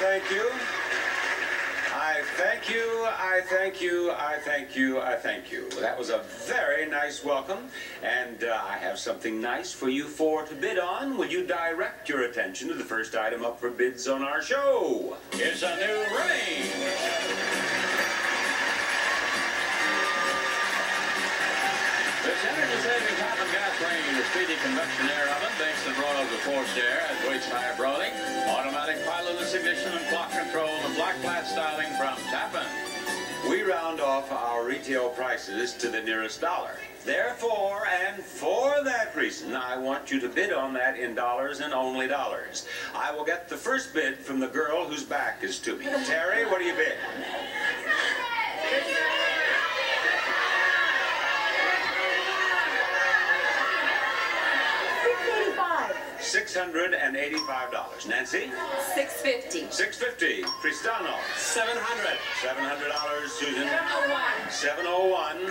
thank you. I thank you, I thank you, I thank you, I thank you. That was a very nice welcome, and uh, I have something nice for you four to bid on. Will you direct your attention to the first item up for bids on our show? It's a new range. This energy-saving top and gas range with speedy convection air oven bakes and broils with forced air at waist high broiling, flat styling from Tappan. We round off our retail prices to the nearest dollar. Therefore, and for that reason, I want you to bid on that in dollars and only dollars. I will get the first bid from the girl whose back is to me. Terry, what do you bid? Six eighty-five. $685. Nancy? Six fifty. 650 Cristano. 700. $700. Susan. Oh one. 701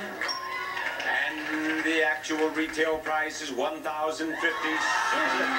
and the actual retail price is 1050 Susan.